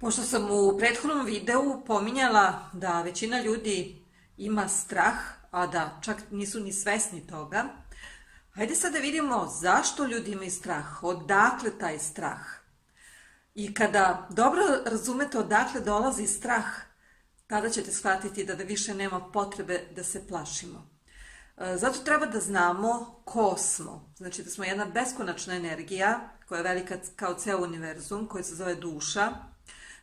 Pošto sam u prethodnom videu pominjala da većina ljudi ima strah, a da čak nisu ni svesni toga, hajde sad da vidimo zašto ljudi imaju strah, odakle taj strah. I kada dobro razumete odakle dolazi strah, tada ćete shvatiti da, da više nema potrebe da se plašimo. E, zato treba da znamo ko smo. Znači da smo jedna beskonačna energija koja je velika kao ceo univerzum, koja se zove duša,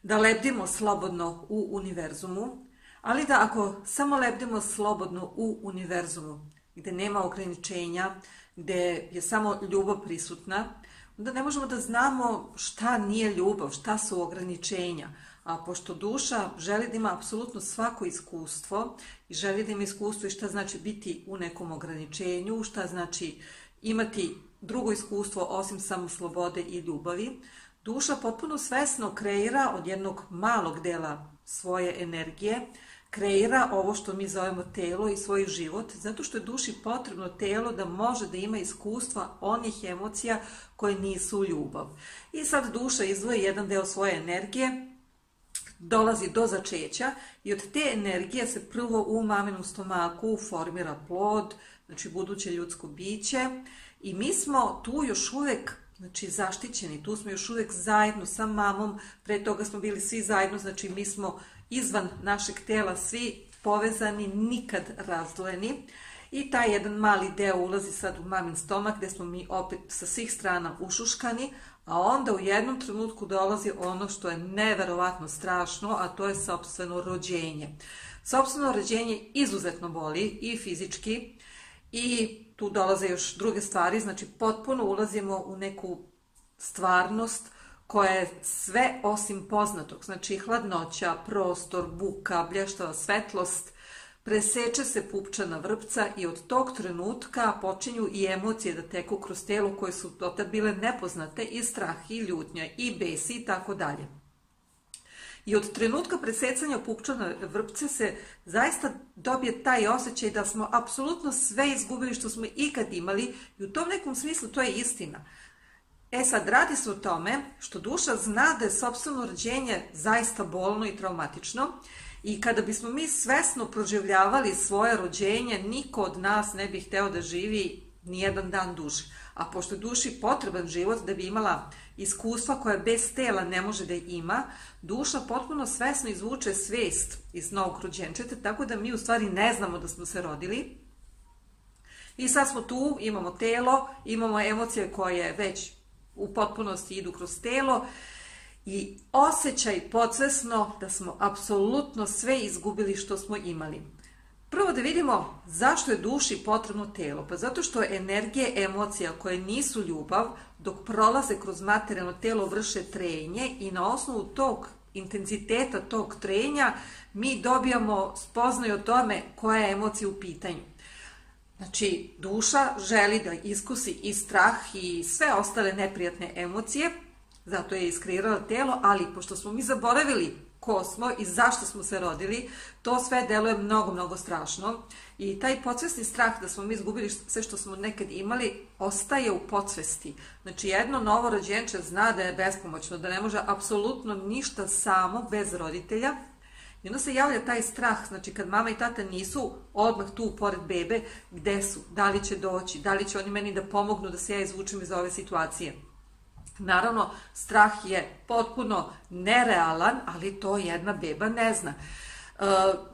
da lebdimo slobodno u univerzumu, ali da ako samo lebdimo slobodno u univerzumu, gde nema ograničenja, gde je samo ljubav prisutna, onda ne možemo da znamo šta nije ljubav, šta su ograničenja. A pošto duša želi da ima apsolutno svako iskustvo i želi da ima iskustvo i šta znači biti u nekom ograničenju, šta znači imati drugo iskustvo osim samo slobode i ljubavi, duša potpuno svesno kreira od jednog malog dela svoje energije, kreira ovo što mi zovemo telo i svoj život, zato što je duši potrebno telo da može da ima iskustva onih emocija koje nisu ljubav. I sad duša izdvoje jedan deo svoje energije, dolazi do začeća i od te energije se prvo u maminom stomaku formira plod, znači buduće ljudsko biće i mi smo tu još uvek znači zaštićeni, tu smo još uvek zajedno sa mamom, pre toga smo bili svi zajedno, znači mi smo izvan našeg tela svi povezani, nikad razdvojeni. I taj jedan mali deo ulazi sad u mamin stomak gde smo mi opet sa svih strana ušuškani, a onda u jednom trenutku dolazi ono što je neverovatno strašno, a to je sobstveno rođenje. Sobstveno rođenje izuzetno boli i fizički i tu dolaze još druge stvari, znači potpuno ulazimo u neku stvarnost koja je sve osim poznatog, znači hladnoća, prostor, buka, blještava svetlost, preseče se pupčana vrpca i od tog trenutka počinju i emocije da teku kroz telo koje su dotad bile nepoznate i strah i ljutnja i besi i tako dalje. I od trenutka presecanja pupčana vrpce se zaista dobije taj osjećaj da smo apsolutno sve izgubili što smo ikad imali i u tom nekom smislu to je istina. E sad, radi se o tome što duša zna da je sobstveno rođenje zaista bolno i traumatično i kada bismo mi svesno proživljavali svoje rođenje, niko od nas ne bi hteo da živi nijedan dan duže. A pošto duši potreban život da bi imala iskustva koja bez tela ne može da ima, duša potpuno svesno izvuče svest iz novog rođenčeta, tako da mi u stvari ne znamo da smo se rodili. I sad smo tu, imamo telo, imamo emocije koje već u potpunosti idu kroz telo i osjećaj podsvesno da smo apsolutno sve izgubili što smo imali. Prvo da vidimo zašto je duši potrebno telo. Pa zato što energije emocija koje nisu ljubav, dok prolaze kroz materijalno telo, vrše trenje i na osnovu tog intenziteta tog trenja mi dobijamo spoznaju o tome koja je emocija u pitanju. Znači, duša želi da iskusi i strah i sve ostale neprijatne emocije, zato je iskreirala telo, ali pošto smo mi zaboravili ko smo i zašto smo se rodili, to sve deluje mnogo, mnogo strašno. I taj podsvesni strah da smo mi izgubili sve što smo nekad imali, ostaje u podsvesti. Znači, jedno novo rođenče zna da je bespomoćno, da ne može apsolutno ništa samo, bez roditelja, I onda se javlja taj strah, znači kad mama i tata nisu odmah tu pored bebe, gde su, da li će doći, da li će oni meni da pomognu da se ja izvučem iz ove situacije. Naravno, strah je potpuno nerealan, ali to jedna beba ne zna. E,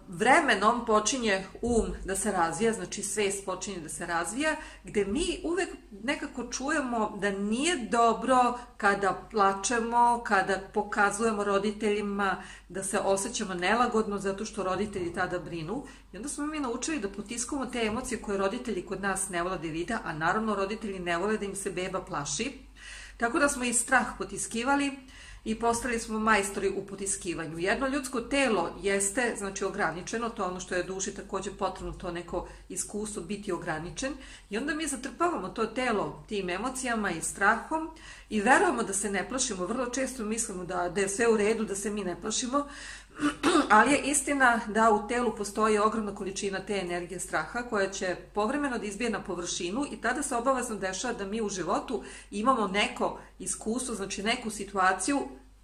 vremenom počinje um da se razvija, znači svest počinje da se razvija, gde mi uvek nekako čujemo da nije dobro kada plačemo, kada pokazujemo roditeljima da se osjećamo nelagodno zato što roditelji tada brinu. I onda smo mi naučili da potiskamo te emocije koje roditelji kod nas ne vole da vide, a naravno roditelji ne vole da im se beba plaši. Tako da smo i strah potiskivali i postali smo majstori u potiskivanju. Jedno ljudsko telo jeste, znači, ograničeno, to je ono što je duši takođe potrebno, to neko iskustvo biti ograničen i onda mi zatrpavamo to telo tim emocijama i strahom i verujemo da se ne plašimo. Vrlo često mislimo da, da je sve u redu, da se mi ne plašimo, ali je istina da u telu postoji ogromna količina te energije straha koja će povremeno da izbije na površinu i tada se obavezno dešava da mi u životu imamo neko iskustvo, znači neku situaciju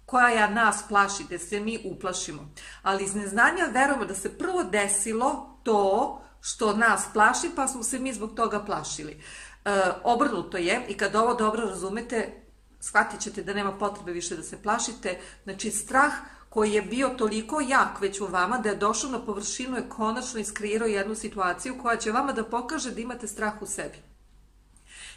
koja nas plaši, da se mi uplašimo. Ali iz neznanja verujemo da se prvo desilo to što nas plaši, pa smo se mi zbog toga plašili. E, obrnuto je, i kad ovo dobro razumete, shvatit ćete da nema potrebe više da se plašite. Znači, strah koji je bio toliko jak već u vama da je došao na površinu je konačno iskreirao jednu situaciju koja će vama da pokaže da imate strah u sebi.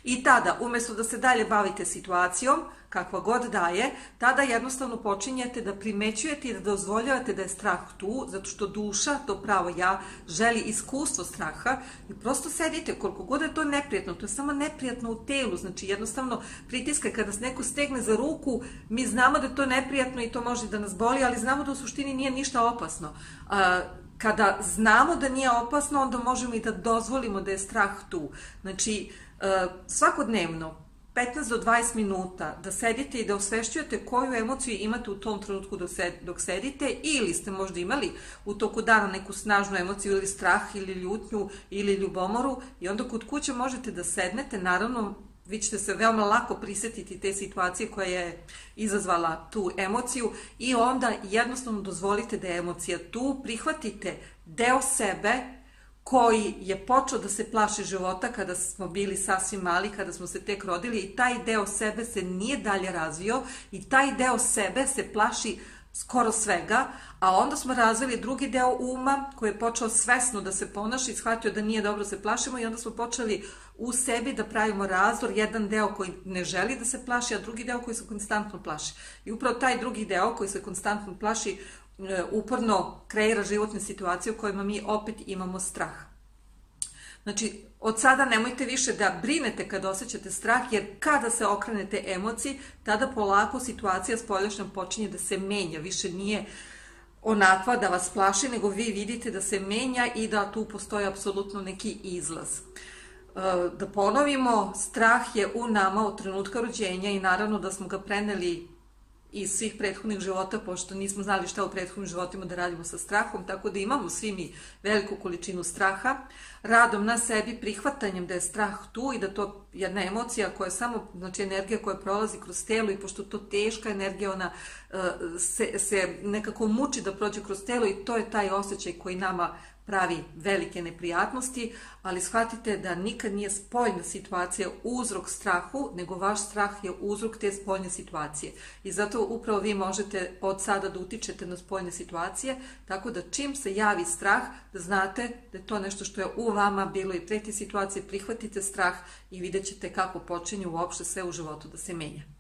I tada, umesto da se dalje bavite situacijom, kakva god daje, tada jednostavno počinjete da primećujete i da dozvoljavate da je strah tu, zato što duša, to pravo ja, želi iskustvo straha i prosto sedite, koliko god je to neprijatno, to je samo neprijatno u telu, znači jednostavno pritiska kada se neko stegne za ruku, mi znamo da je to neprijatno i to može da nas boli, ali znamo da u suštini nije ništa opasno. Kada znamo da nije opasno, onda možemo i da dozvolimo da je strah tu. Znači, svakodnevno 15 do 20 minuta da sedite i da osvešćujete koju emociju imate u tom trenutku dok sedite ili ste možda imali u toku dana neku snažnu emociju ili strah ili ljutnju ili ljubomoru i onda kod kuće možete da sednete, naravno vi ćete se veoma lako prisetiti te situacije koja je izazvala tu emociju i onda jednostavno dozvolite da je emocija tu, prihvatite deo sebe koji je počeo da se plaši života kada smo bili sasvim mali, kada smo se tek rodili i taj deo sebe se nije dalje razvio i taj deo sebe se plaši skoro svega, a onda smo razvili drugi deo uma koji je počeo svesno da se ponaša i shvatio da nije dobro da se plašimo i onda smo počeli u sebi da pravimo razdor, jedan deo koji ne želi da se plaši, a drugi deo koji se konstantno plaši. I upravo taj drugi deo koji se konstantno plaši uporno kreira životne situacije u kojima mi opet imamo strah. Znači, od sada nemojte više da brinete kad osjećate strah, jer kada se okrenete emociji, tada polako situacija spoljašnjom počinje da se menja. Više nije onakva da vas plaši, nego vi vidite da se menja i da tu postoji apsolutno neki izlaz. E, da ponovimo, strah je u nama od trenutka rođenja i naravno da smo ga preneli iz svih prethodnih života, pošto nismo znali šta u prethodnim životima da radimo sa strahom, tako da imamo svi mi veliku količinu straha, radom na sebi, prihvatanjem da je strah tu i da to jedna emocija koja je samo, znači energija koja prolazi kroz telo i pošto to teška energija, ona uh, se, se nekako muči da prođe kroz telo i to je taj osjećaj koji nama pravi velike neprijatnosti, ali shvatite da nikad nije spoljna situacija uzrok strahu, nego vaš strah je uzrok te spoljne situacije. I zato upravo vi možete od sada da utičete na spoljne situacije, tako da čim se javi strah, da znate da je to nešto što je u vama bilo i pre te situacije, prihvatite strah i vidjet ćete kako počinje uopšte sve u životu da se menja.